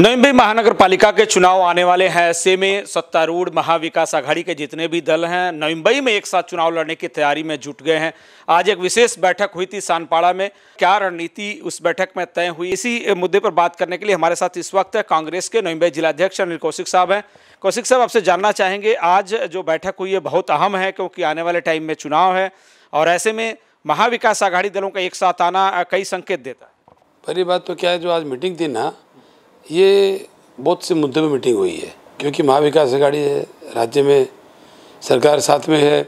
नवी मुंबई महानगर पालिका के चुनाव आने वाले हैं। ऐसे में सत्तारूढ़ महाविकास आघाड़ी के जितने भी दल हैं नवी मुंबई में एक साथ चुनाव लड़ने की तैयारी में जुट गए हैं। आज एक विशेष बैठक हुई थी सानपाड़ा में। क्या रणनीति उस बैठक में तय हुई? इसी मुद्दे पर बात करने के लिए हमारे साथ इस वक्त कांग्रेस के नवी मुंबई जिलाध्यक्ष अनिल कौशिक साहब हैं। कौशिक साहब, आपसे जानना चाहेंगे, आज जो बैठक हुई है, बहुत अहम है, क्योंकि आने वाले टाइम में चुनाव है और ऐसे में महाविकास आघाड़ी दलों का एक साथ आना कई संकेत देता है। पहली बात तो क्या है, जो आज मीटिंग थी ना ये बहुत से मुद्दे में मीटिंग हुई है, क्योंकि महाविकास आघाड़ी है, राज्य में सरकार साथ में है,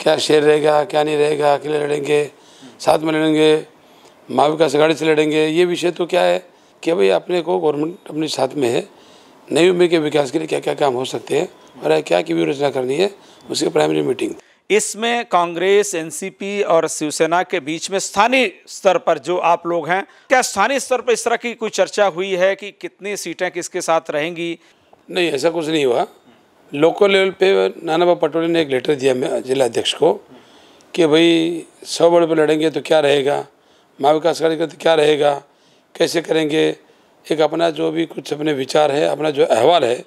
क्या शेयर रहेगा, क्या नहीं रहेगा, अकेले लड़ेंगे, साथ में लड़ेंगे, महाविकास आघाड़ी से लड़ेंगे, ये विषय तो क्या है कि भाई अपने को गवर्नमेंट अपने साथ में है, नई मुंबई के विकास के लिए क्या क्या काम हो सकते हैं और क्या की व्यू रचना करनी है, उसकी प्राइमरी मीटिंग इसमें कांग्रेस, एनसीपी और शिवसेना के बीच में स्थानीय स्तर पर जो आप लोग हैं, क्या स्थानीय स्तर पर इस तरह की कोई चर्चा हुई है कि कितनी सीटें किसके साथ रहेंगी? नहीं, ऐसा कुछ नहीं हुआ। लोकल लेवल पे नाना बाबा पटोले ने एक लेटर दिया जिला अध्यक्ष को, कि भाई, सौ बड़े पर लड़ेंगे तो क्या रहेगा? महाविकास कार्यक्रम तो क्या रहेगा? कैसे करेंगे? एक अपना जो भी कुछ अपने विचार है, अपना जो अहवाल है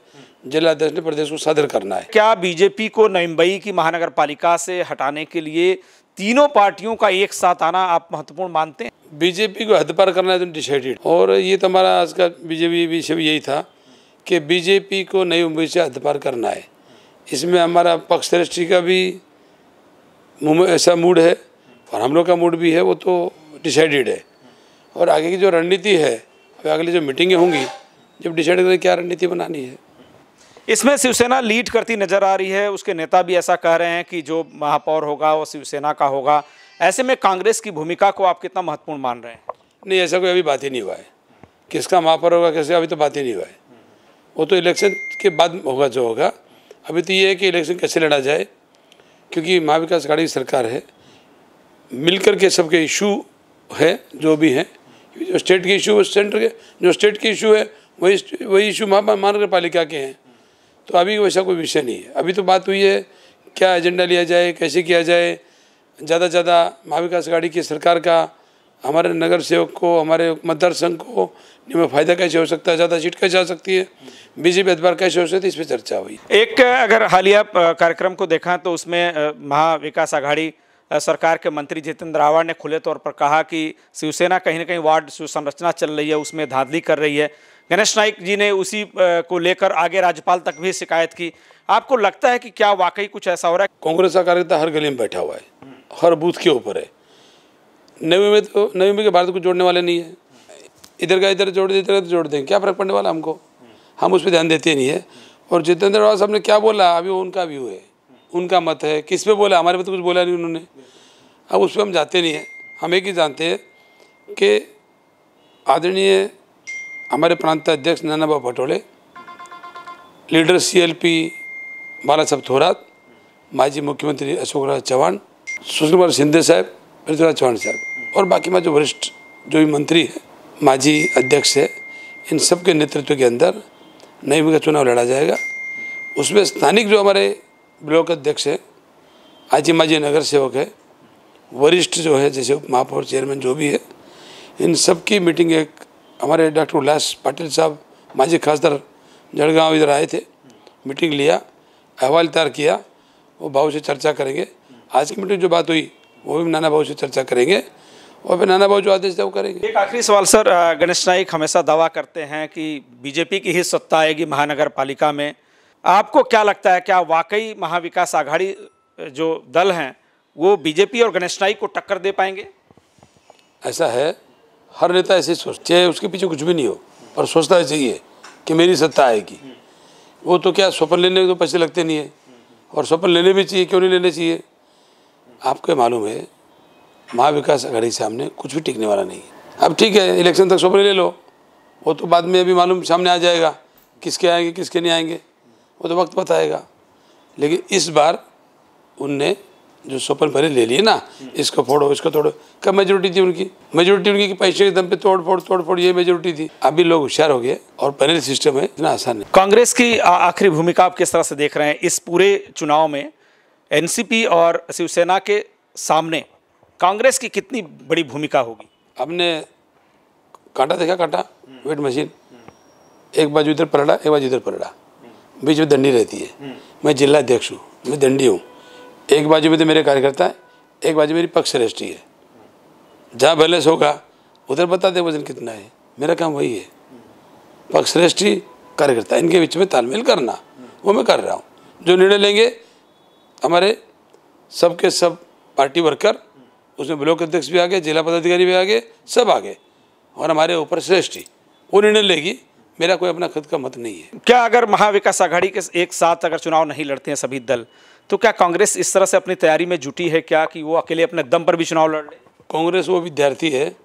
जिला अध्यक्ष ने प्रदेश को सादर करना है। क्या बीजेपी को नई मुंबई की महानगर पालिका से हटाने के लिए तीनों पार्टियों का एक साथ आना आप महत्वपूर्ण मानते हैं? बीजेपी को हद पार करना है तो डिसाइडेड। और ये तो हमारा आज का बीजेपी विषय यही था कि बीजेपी को नई मुंबई से हद पार करना है। इसमें हमारा पक्ष दृष्टि का भी ऐसा मूड है और हम लोग का मूड भी है वो तो डिसाइडेड है। और आगे की जो रणनीति है अगली जो मीटिंगें होंगी जब डिसाइड करें क्या रणनीति बनानी है। इसमें शिवसेना लीड करती नज़र आ रही है। उसके नेता भी ऐसा कह रहे हैं कि जो महापौर होगा, वो शिवसेना का होगा। ऐसे में कांग्रेस की भूमिका को आप कितना महत्वपूर्ण मान रहे हैं? नहीं, ऐसा कोई अभी बात ही नहीं हुआ है। किसका महापौर होगा कैसे अभी तो बात ही नहीं हुआ है। वो तो इलेक्शन के बाद होगा, जो होगा। अभी तो ये है कि इलेक्शन कैसे लड़ा जाए, क्योंकि महाविकास आघाड़ी सरकार है। मिलकर के सबके इशू है, जो भी हैं। जो स्टेट के इशू सेंटर के, जो स्टेट के इशू है, वही वही इशू महानगर पालिका के हैं। तो अभी वैसा कोई विषय नहीं है। अभी तो बात हुई है, क्या एजेंडा लिया जाए, कैसे किया जाए, ज़्यादा से ज़्यादा महाविकास आघाड़ी की सरकार का, हमारे नगर सेवक को, हमारे मतदार संघ को में फ़ायदा कैसे हो सकता है, ज़्यादा सीट कैसे आ सकती है, बीजेपी अखबार कैसे हो सकती है इस पर चर्चा हुई। एक अगर हालिया कार्यक्रम को देखा तो उसमें महाविकास आघाड़ी सरकार के मंत्री जितेंद्र रावण ने खुले तौर पर कहा कि शिवसेना कहीं ना कहीं वार्ड संरचना चल रही है, उसमें धांधली कर रही है। गणेश नाइक जी ने उसी को लेकर आगे राज्यपाल तक भी शिकायत की। आपको लगता है कि क्या वाकई कुछ ऐसा हो रहा है? कांग्रेस का कार्यकर्ता हर गली में बैठा हुआ है, हर बूथ के ऊपर है। नवी में तो नवी में के भारत को जोड़ने वाले नहीं है। इधर का इधर जोड़ दे इधर तो जोड़ दें, क्या फ़र्क पड़ने वाला हमको? हम उस पर ध्यान देते नहीं है। और जितेंद्र राव साहब ने क्या बोला, अभी उनका व्यू है। उनका मत है। किस पे बोला? हमारे पे तो कुछ बोला नहीं उन्होंने। अब उस पर हम जाते नहीं हैं। हम एक ही जानते हैं कि आदरणीय हमारे प्रांत अध्यक्ष Nana Baba Patole, leader C L P Bala Saheb Thorat, माजी मुख्यमंत्री अशोक राज चौहान सुशील कुमार शिंदे साहब पृथ्वीराज चौहान साहब और बाकी में जो वरिष्ठ, जो भी मंत्री है, माजी अध्यक्ष है, इन सब के नेतृत्व के अंदर नई का चुनाव लड़ा जाएगा। उसमें स्थानिक जो हमारे ब्लॉक अध्यक्ष है आजी माजी नगर सेवक है, वरिष्ठ जो है, जैसे महापौर चेयरमैन जो भी है, इन सब की मीटिंग एक हमारे डॉक्टर उल्लास पाटिल साहब, माजी खासदार जड़गांव इधर आए थे, मीटिंग लिया, अहवाल तैयार किया, वो भाव से चर्चा करेंगे। आज की मीटिंग जो बात हुई, वो भी नाना भाव से चर्चा करेंगे और फिर नाना भाव जो आदेश वो करेंगे। एक आखिरी सवाल, सर गणेश नाइक हमेशा दावा करते हैं कि बीजेपी की ही सत्ता आएगी महानगर पालिका में। आपको क्या लगता है, क्या वाकई महाविकास आघाड़ी जो दल हैं, वो बीजेपी और गणेश नाई को टक्कर दे पाएँगे? ऐसा है, हर नेता ऐसे सोचते हैं, उसके पीछे कुछ भी नहीं हो, पर सोचता चाहिए कि मेरी सत्ता आएगी। वो तो क्या स्वप्न लेने के तो पैसे लगते नहीं है, और स्वप्न लेने भी चाहिए, क्यों नहीं लेने चाहिए? आपको मालूम है, महाविकास आघाड़ी सामने कुछ भी टिकने वाला नहीं है। अब ठीक है, इलेक्शन तक स्वप्न ले लो, वो तो बाद में अभी मालूम सामने आ जाएगा, किसके आएँगे, किसके नहीं आएँगे। वो तो वक्त बताएगा। लेकिन इस बार उनने जो स्वप्न पहले ले लिए ना इसको फोड़ो इसको तोड़ो। कब मेजोरिटी थी उनकी? मेजोरिटी उनकी पैसे के दम पे तोड़ फोड़ तोड़ फोड़ ये मेजोरिटी थी। अभी लोग होशियार हो गए और पैनल सिस्टम है इतना आसान है। कांग्रेस की आखिरी भूमिका आप किस तरह से देख रहे हैं? इस पूरे चुनाव में एनसीपी और शिवसेना के सामने कांग्रेस की कितनी बड़ी भूमिका होगी? आपने कांटा देखा कांटा वेट मशीन एक बाजू इधर पलड़ा एक बाजू इधर पलड़ा। बीच में दंडी रहती है। मैं जिला अध्यक्ष हूँ मैं दंडी हूँ। एक बाजू में तो मेरे कार्यकर्ता है एक बाजू मेरी पक्ष श्रेष्ठी है। जहाँ बैलेंस होगा उधर बता दे वज़न कितना है। मेरा काम वही है। पक्ष श्रेष्ठी कार्यकर्ता इनके बीच में तालमेल करना वो मैं कर रहा हूँ। जो निर्णय लेंगे हमारे सबके सब पार्टी वर्कर उसमें ब्लॉक अध्यक्ष भी आ गए जिला पदाधिकारी भी आ गए सब आ गए और हमारे ऊपर श्रेष्ठी वो निर्णय लेगी। मेरा कोई अपना खुद का मत नहीं है। क्या अगर महाविकास आघाड़ी के एक साथ अगर चुनाव नहीं लड़ते हैं सभी दल तो क्या कांग्रेस इस तरह से अपनी तैयारी में जुटी है क्या कि वो अकेले अपने दम पर भी चुनाव लड़ ले? कांग्रेस वो विद्यार्थी है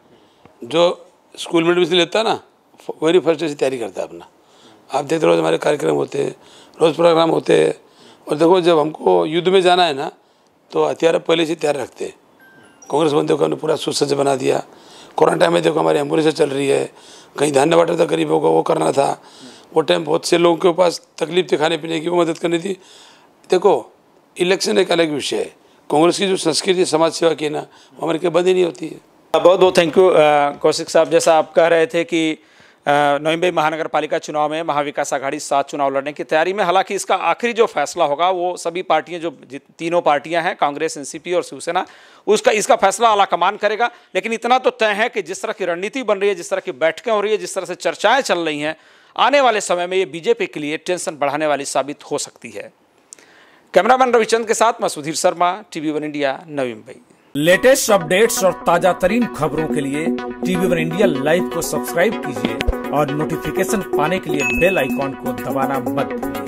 जो स्कूल में एडमिशन लेता है ना वेरी फ़र्स्ट से तैयारी करता है अपना। आप देखते रोज हमारे कार्यक्रम होते हैं रोज प्रोग्राम होते हैं और देखो जब हमको युद्ध में जाना है ना तो हथियार पहले से तैयार रखते हैं। कांग्रेस बंदे को हमने पूरा सुसज्ज बना दिया। कोरोना टाइम में देखो हमारी एंबुलेंस चल रही है, कहीं धान्य बांटा था गरीबों को वो करना था। वो टाइम बहुत से लोगों के पास तकलीफ़ थी खाने पीने की, वो मदद करनी थी। देखो इलेक्शन एक अलग विषय है। कांग्रेस की जो संस्कृति, समाज सेवा की ना, वो हमारे के बंद ही नहीं होती है। बहुत बहुत थैंक यू कौशिक साहब, जैसा आप कह रहे थे कि नवंबर महानगर पालिका चुनाव में महाविकास आघाड़ी सात चुनाव लड़ने की तैयारी में। हालाँकि इसका आखिरी जो फैसला होगा, वो सभी पार्टियाँ, जो तीनों पार्टियाँ हैं, कांग्रेस, एनसीपी और शिवसेना, उसका, इसका फैसला आला कमान करेगा। लेकिन इतना तो तय है कि जिस तरह की रणनीति बन रही है, जिस तरह की बैठकें हो रही है, जिस तरह से चर्चाएँ चल रही हैं, आने वाले समय में ये बीजेपी के लिए टेंशन बढ़ाने वाली साबित हो सकती है। कैमरामैन रविचंद के साथ मैं Sudhir Sharma, TV one India Navi Mumbai. Latest updates और ताज़ा तरीन खबरों के लिए टीवी वन इंडिया लाइव को सब्सक्राइब कीजिए। और नोटिफिकेशन पाने के लिए बेल आइकॉन को दबाना मत। भूलिए